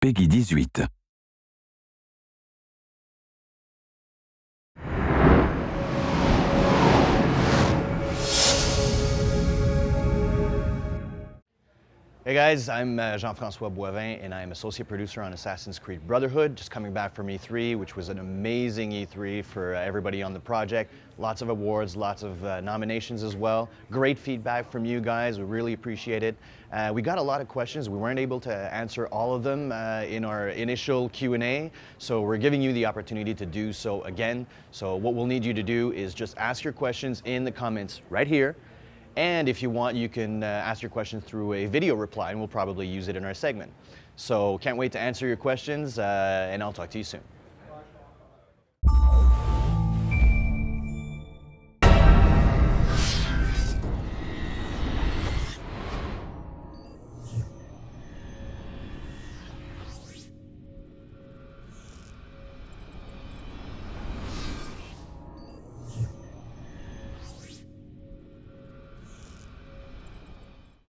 Peggy 18. Hey guys, I'm uh, Jean-Francois Boivin and I'm associate producer on Assassin's Creed Brotherhood, just coming back from E3, which was an amazing E3 for uh, everybody on the project. Lots of awards, lots of uh, nominations as well. Great feedback from you guys, we really appreciate it. Uh, we got a lot of questions, we weren't able to answer all of them uh, in our initial Q&A, so we're giving you the opportunity to do so again. So what we'll need you to do is just ask your questions in the comments right here. And if you want, you can uh, ask your questions through a video reply, and we'll probably use it in our segment. So can't wait to answer your questions, uh, and I'll talk to you soon.